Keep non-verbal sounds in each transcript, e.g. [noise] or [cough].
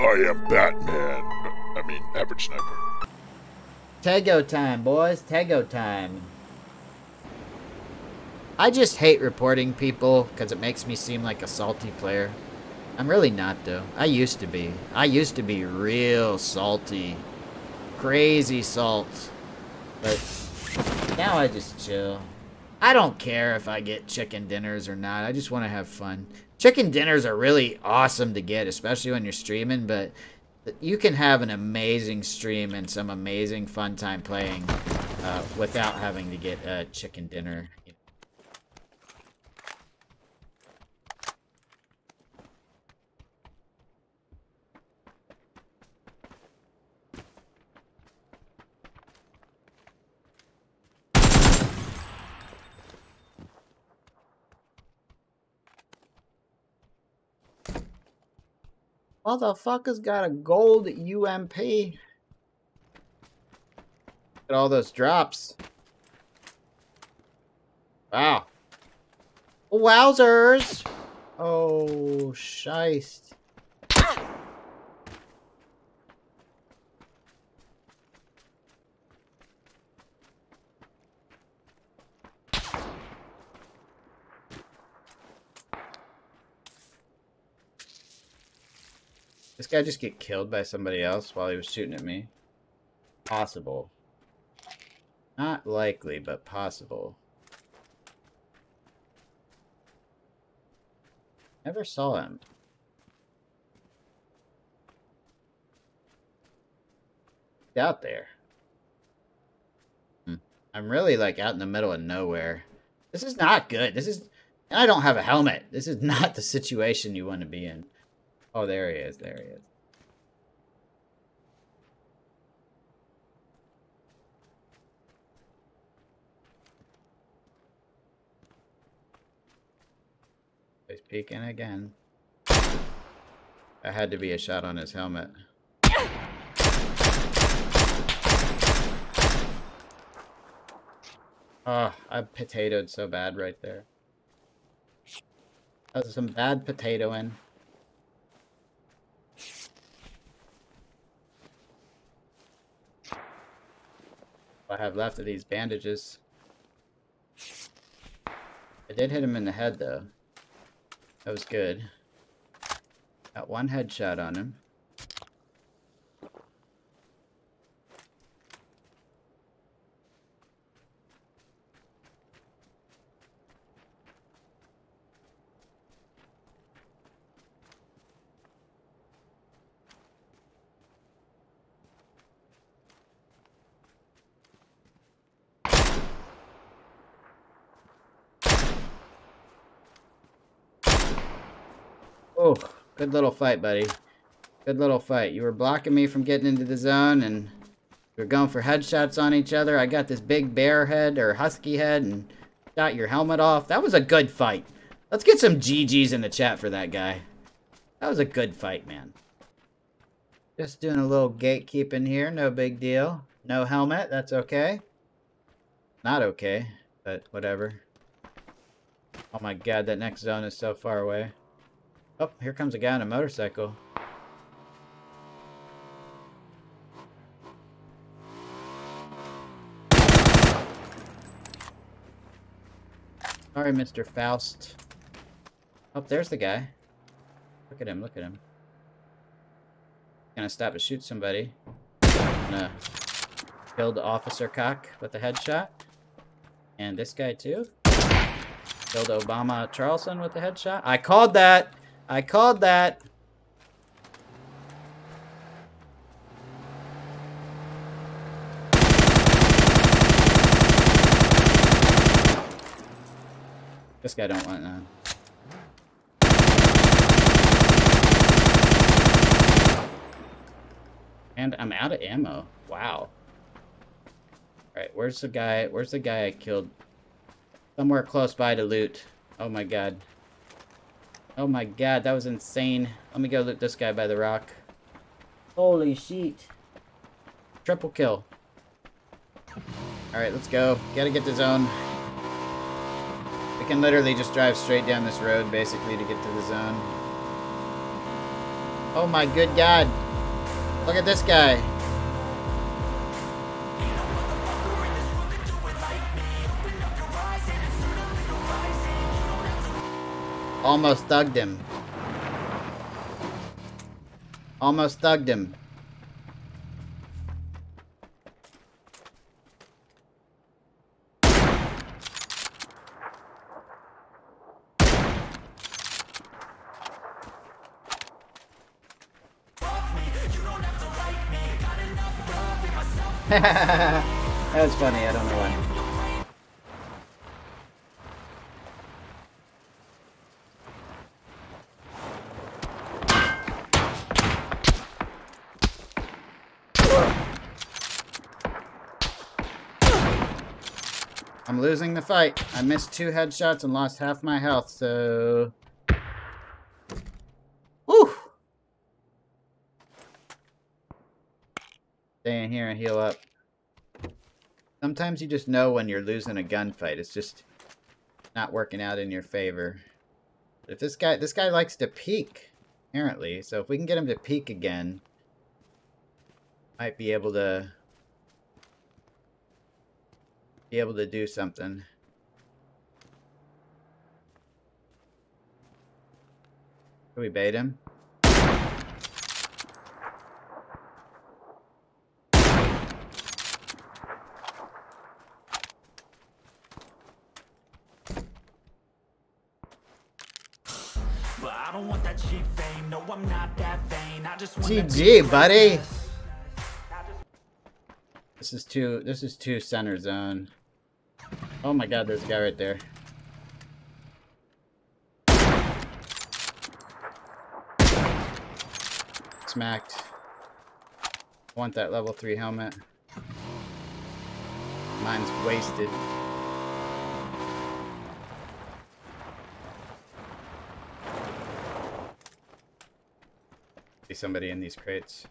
I am Batman. I mean, average sniper. Tego time, boys. Tego time. I just hate reporting people because it makes me seem like a salty player. I'm really not, though. I used to be. I used to be real salty. Crazy salt. But now I just chill. I don't care if I get chicken dinners or not. I just want to have fun. Chicken dinners are really awesome to get, especially when you're streaming, but you can have an amazing stream and some amazing fun time playing uh, without having to get a chicken dinner. Motherfucker's got a gold UMP. At all those drops. Wow. Wowzers! Oh, shiest. This guy just get killed by somebody else while he was shooting at me? Possible. Not likely, but possible. Never saw him. out there. Hmm. I'm really like out in the middle of nowhere. This is not good. This is... I don't have a helmet. This is [laughs] not the situation you want to be in. Oh, there he is. There he is. He's peeking again. That had to be a shot on his helmet. Oh, I potatoed so bad right there. That was some bad potatoing. Have left of these bandages. I did hit him in the head, though. That was good. Got one headshot on him. Oh, good little fight, buddy. Good little fight. You were blocking me from getting into the zone, and we are going for headshots on each other. I got this big bear head, or husky head, and shot your helmet off. That was a good fight. Let's get some GG's in the chat for that guy. That was a good fight, man. Just doing a little gatekeeping here. No big deal. No helmet. That's okay. Not okay, but whatever. Oh my god, that next zone is so far away. Oh, here comes a guy on a motorcycle. Sorry, Mr. Faust. Oh, there's the guy. Look at him, look at him. Gonna stop to shoot somebody. Gonna killed Officer Cock with a headshot. And this guy too. Killed Obama Charleston with a headshot. I called that! I called that. This guy don't want none. And I'm out of ammo. Wow. Alright, where's the guy? Where's the guy I killed? Somewhere close by to loot. Oh my god. Oh my god, that was insane. Let me go loot this guy by the rock. Holy shit. Triple kill. Alright, let's go. Gotta get the zone. We can literally just drive straight down this road, basically, to get to the zone. Oh my good god. Look at this guy. Almost thugged him. Almost thugged [laughs] him. that was funny, I don't know why. I'm losing the fight. I missed two headshots and lost half my health, so... Whew! Stay in here and heal up. Sometimes you just know when you're losing a gunfight. It's just not working out in your favor. But If this guy, this guy likes to peek, apparently. So if we can get him to peek again, might be able to be able to do something. Can we bait him? But I don't want that cheap fame. No, I'm not that vain. I just want GG, buddy. This is too. This is too center zone. Oh my God, there's a guy right there. Smacked. Want that level three helmet? Mine's wasted. See somebody in these crates.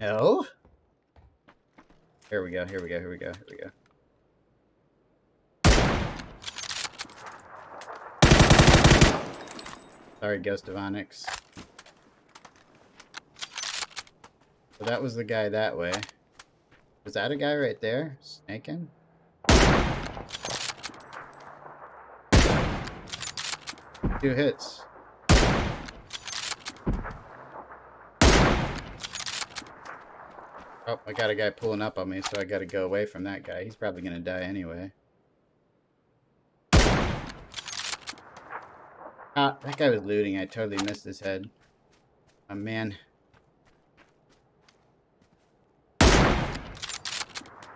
No? Here we go, here we go, here we go, here we go. Sorry, Ghost of Onyx. So that was the guy that way. Was that a guy right there? Snaking? Two hits. Oh, I got a guy pulling up on me, so I gotta go away from that guy. He's probably gonna die anyway. Ah, that guy was looting. I totally missed his head. Oh, man.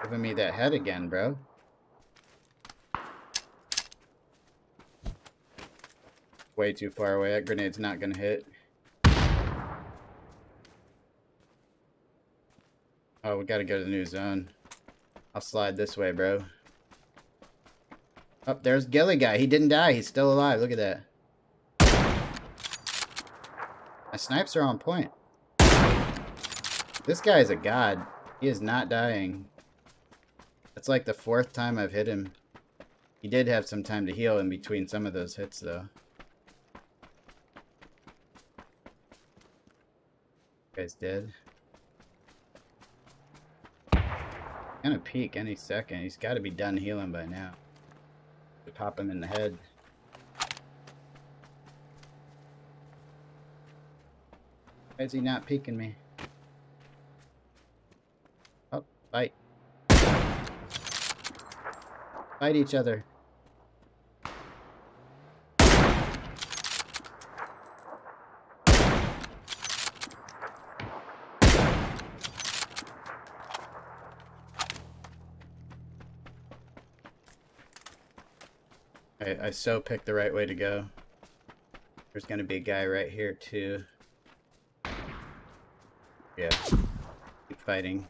Giving me that head again, bro. Way too far away. That grenade's not gonna hit. Oh, we gotta go to the new zone. I'll slide this way, bro. Oh, there's ghillie guy. He didn't die. He's still alive. Look at that. My snipes are on point. This guy is a god. He is not dying. That's like the fourth time I've hit him. He did have some time to heal in between some of those hits, though. Guy's dead. Gonna peek any second. He's got to be done healing by now. Pop him in the head. Why is he not peeking me? Oh, fight. Fight each other. I, I so picked the right way to go. There's gonna be a guy right here too. Yeah. Keep fighting.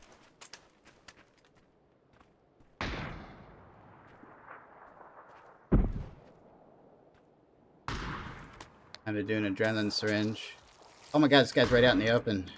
Time to do an adrenaline syringe. Oh my god, this guy's right out in the open.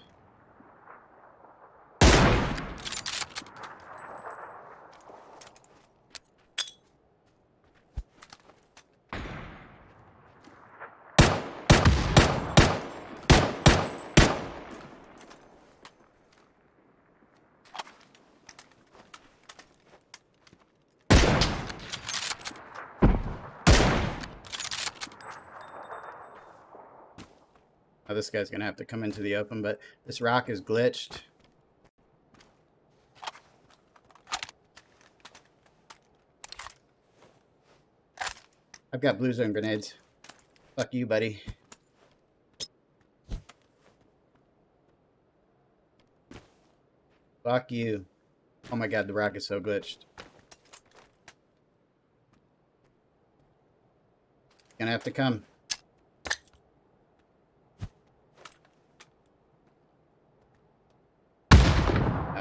This guy's gonna have to come into the open, but this rock is glitched. I've got blue zone grenades. Fuck you, buddy. Fuck you. Oh my god, the rock is so glitched. Gonna have to come.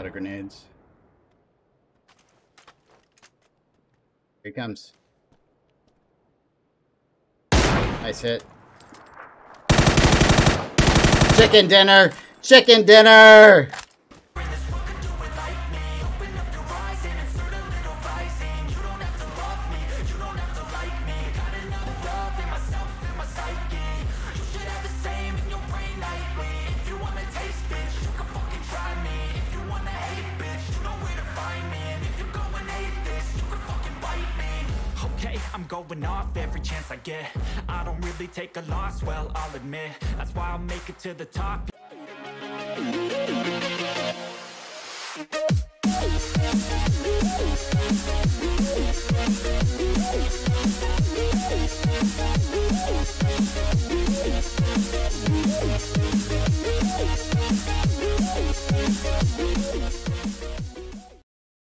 Of grenades. Here he comes. Nice hit. Chicken dinner! Chicken dinner! going off every chance I get. I don't really take a loss, well, I'll admit. That's why i make it to the top.